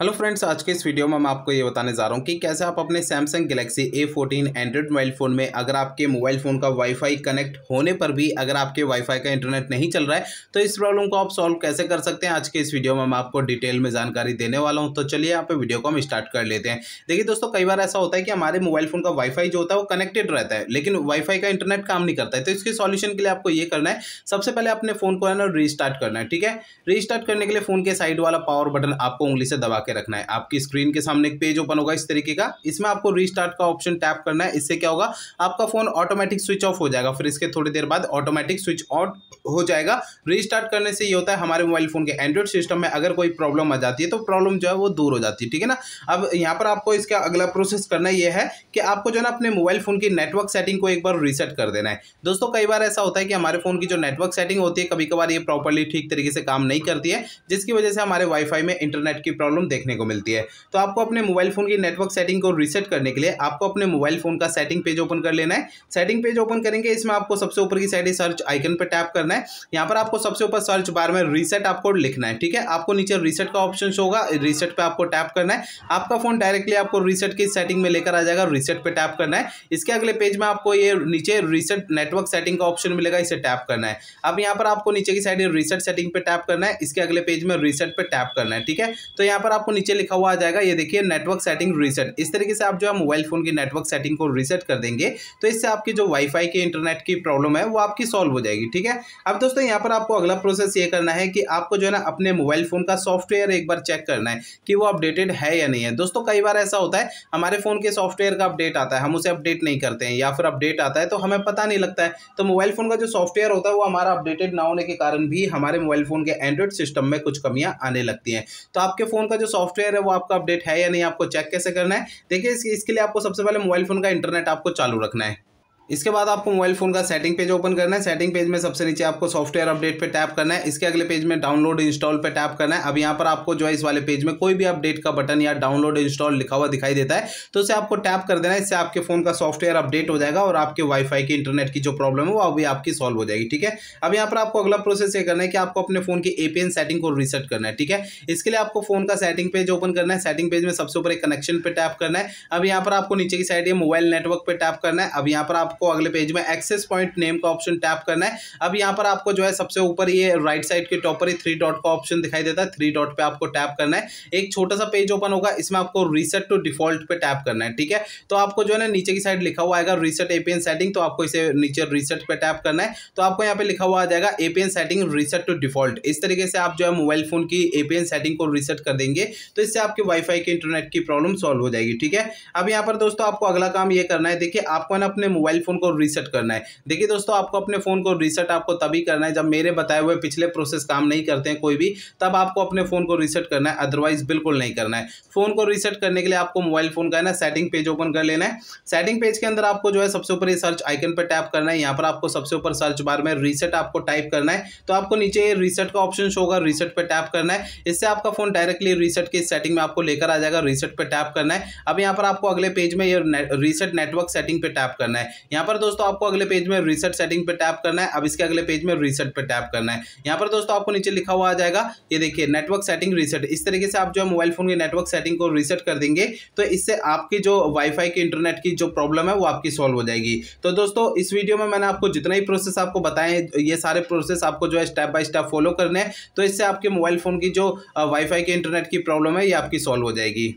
Hello friends आज के इस वीडियो में मैं आपको ये बताने जा रहा हूँ कि कैसे आप अपने Samsung Galaxy A fourteen Android mobile phone में अगर आपके मोबाइल फ़ोन का वाईफाई कनेक्ट होने पर भी अगर आपके वाईफाई का इंटरनेट नहीं चल रहा है तो इस प्रॉब्लम को आप सॉल्व कैसे कर सकते हैं? आज के इस वीडियो में मैं आपको डिटेल में जानकारी देने वाला हूँ तो चलिए यहाँ पे वीडियो को हम स्टार्ट कर लेते हैं। देखिए दोस्तों, कई बार ऐसा होता है कि हमारे मोबाइल फ़ोन का वाईफाई जो होता है वो कनेक्टेड रहता है, लेकिन वाईफाई का इंटरनेट काम नहीं करता है। तो इसके सॉल्यूशन के लिए आपको ये करना है, सबसे पहले अपने फ़ोन को है ना रीस्टार्ट करना है, ठीक है? रीस्टार्ट करने के लिए फ़ोन के साइड वाला पावर बटन आपको उंगली से दबा के रखना है। आपकी स्क्रीन के सामने एक पेज ओपन होगा इस तरीके का। इसमें आपको रीस्टार्ट का ऑप्शन टैप करना है। इससे क्या होगा? आपका फ़ोन ऑटोमेटिक स्विच ऑफ़ हो जाएगा। फिर इसके थोड़ी देर बाद ऑटोमेटिक स्विच ऑन हो जाएगा। रीस्टार्ट करने से ये होता है, हमारे मोबाइल फ़ोन के एंड्रॉइड सिस्टम में अगर कोई प्रॉब्लम आ जाती है तो प्रॉब्लम जो है वो दूर हो जाती है। ठीक है ना? अब यहाँ पर आपको इसका अगला प्रोसेस करना यह है कि आपको जो है ना अपने मोबाइल फ़ोन की नेटवर्क सेटिंग को एक बार रीसेट कर देना है। दोस्तों, कई बार ऐसा होता है कि हमारे फ़ोन की जो नेटवर्क सेटिंग होती है कभी कभार ये प्रॉपरली ठीक तरीके से काम नहीं करती है, जिसकी वजह से हमारे वाईफाई में इंटरनेट की प्रॉब्लम देखने को मिलती है। तो आपको अपने मोबाइल फ़ोन की नेटवर्क सेटिंग को रीसेट करने के लिए आपको अपने मोबाइल फ़ोन का सेटिंग पेज ओपन कर लेना है। सेटिंग पेज ओपन करेंगे, इसमें आपको सबसे ऊपर की साइड सर्च आइकन पर टैप करना है। यहाँ पर आपको सबसे ऊपर सर्च बार में रीसेट आपको लिखना है, ठीक है? आपको नीचे रीसेट का ऑप्शन होगा रीसेट पे आपको टैप करना है। आपका फ़ोन डायरेक्टली आपको रीसेट की सेटिंग में लेकर आ जाएगा रीसेट पे टैप करना है। इसके अगले पेज में आपको ये नीचे रीसेट नेटवर्क सेटिंग का ऑप्शन मिलेगा, इसे टैप करना है। अब यहाँ पर आपको नीचे की साइड रीसेट सेटिंग पे टैप करना है। इसके अगले पेज में रीसेट पे टैप करना है, ठीक है? तो यहाँ पर आपको नीचे लिखा हुआ आ जाएगा, ये देखिए नेटवर्क सेटिंग रीसेट इस तरीके से आप जो है मोबाइल फ़ोन की नेटवर्क सेटिंग को रीसेट कर देंगे तो इससे आपकी जो वाईफाई के इंटरनेट की प्रॉब्लम है, वो आपकी सॉल्व हो जाएगी, ठीक है? अब दोस्तों, यहाँ पर आपको अगला प्रोसेस ये करना है कि आपको जो है ना अपने मोबाइल फ़ोन का सॉफ्टवेयर एक बार चेक करना है कि वो अपडेटेड है या नहीं है। दोस्तों, कई बार ऐसा होता है, हमारे फ़ोन के सॉफ्टवेयर का अपडेट आता है, हम उसे अपडेट नहीं करते हैं, या फिर अपडेट आता है तो हमें पता नहीं लगता है। तो मोबाइल फ़ोन का जो सॉफ्टवेयर होता है, वो हमारा अपडेटेड ना होने के कारण भी हमारे मोबाइल फ़ोन के एंड्रॉइड सिस्टम में कुछ कमियाँ आने लगती हैं। तो आपके फ़ोन का जो सॉफ्टवेयर है, वो आपका अपडेट है या नहीं, आपको चेक कैसे करना है? देखिए इसके लिए आपको सबसे पहले मोबाइल फ़ोन का इंटरनेट आपको चालू रखना है। इसके बाद आपको मोबाइल फ़ोन का सेटिंग पेज ओपन करना है। सेटिंग पेज में सबसे नीचे आपको सॉफ्टवेयर अपडेट पे टैप करना है। इसके अगले पेज में डाउनलोड, इंस्टॉल पे टैप करना है। अब यहाँ पर आपको जो है इस वाले पेज में कोई भी अपडेट का बटन या डाउनलोड, इंस्टॉल लिखा हुआ दिखाई देता है। तो उसे आपको टैप कर देना है। इससे आपके फ़ोन का सॉफ्टवेयर अपडेट हो जाएगा और आपके वाईफाई की इंटरनेट की जो प्रॉब्लम है वो अभी आपकी सॉल्व हो जाएगी, ठीक है? अब यहाँ पर आपको अगला प्रोसेस ये करना है कि आपको अपने फ़ोन की एपीएन सेटिंग को रिसेट करना है, ठीक है? इसके लिए आपको फ़ोन का सेटिंग पेज ओपन करना है। सेटिंग पेज में सबसे ऊपर एक कनेक्शन पे टैप करना है। अब यहाँ पर आपको नीचे की साइड ये मोबाइल नेटवर्क पे टैप करना है। अब यहाँ पर आपको अगले पेज में एक्सेस पॉइंट नेम का ऑप्शन टैप करना है। अब यहाँ पर आपको जो है सबसे ऊपर ये राइट साइड के टॉप पर ही थ्री डॉट का ऑप्शन दिखाई देता है। थ्री डॉट पे आपको टैप करना है। एक छोटा सा पेज ओपन होगा, इसमें आपको रीसेट टू डिफ़ॉल्ट पे टैप करना है, ठीक है? तो आपको जो है ना नीचे की साइड लिखा हुआ आएगा रीसेट एपीएन सेटिंग तो आपको इसे नीचे रीसेट पे टैप करना है। तो आपको यहाँ पे लिखा हुआ आ जाएगा APN setting reset to default इस तरीके से आप जो है मोबाइल फ़ोन की एपीएन सेटिंग को रीसेट कर देंगे तो इससे आपके वाईफाई के इंटरनेट की प्रॉब्लम सॉल्व हो जाएगी, ठीक है? अब यहाँ पर दोस्तों आपको अगला काम ये करना है। देखिए, आपको ना अपने मोबाइल फ़ोन को रीसेट करना है। देखिए दोस्तों, आपको अपने फ़ोन को रीसेट आपको तभी करना है जब मेरे बताए हुए पिछले प्रोसेस काम नहीं करते हैं कोई भी, तब आपको अपने फ़ोन को रीसेट करना है अदरवाइज़ बिल्कुल नहीं करना है। फ़ोन को रीसेट करने के लिए आपको मोबाइल फ़ोन का है ना सेटिंग पेज ओपन कर लेना है। सेटिंग पेज के अंदर आपको जो है सबसे ऊपर ये सर्च आइकन पर टैप करना है। यहाँ पर आपको सबसे ऊपर सर्च बार में रीसेट आपको टाइप करना है। तो आपको नीचे रीसेट का ऑप्शन शो होगा रीसेट पर टैप करना है। इससे आपका फ़ोन डायरेक्टली रीसेट की सेटिंग में आपको लेकर आ जाएगा रीसेट पर टैप करना है। अब यहाँ पर आपको अगले पेज में रीसेट नेटवर्क सेटिंग पे टैप करना है। यहाँ पर दोस्तों आपको अगले पेज में रीसेट सेटिंग पे टैप करना है। अब इसके अगले पेज में रीसेट पे टैप करना है। यहाँ पर दोस्तों आपको नीचे लिखा हुआ आ जाएगा, ये देखिए नेटवर्क सेटिंग रीसेट इस तरीके से आप जो है मोबाइल फ़ोन के नेटवर्क सेटिंग को रीसेट कर देंगे तो इससे आपकी जो वाईफाई के इंटरनेट की जो प्रॉब्लम है वो आपकी सॉल्व हो जाएगी। तो दोस्तों, इस वीडियो में मैंने आपको जितना ही प्रोसेस आपको बताए ये सारे प्रोसेस आपको जो है स्टेप बाय स्टेप फॉलो करने हैं तो इससे आपके मोबाइल फ़ोन की जो वाईफाई के इंटरनेट की प्रॉब्लम है, ये आपकी सॉल्व हो जाएगी।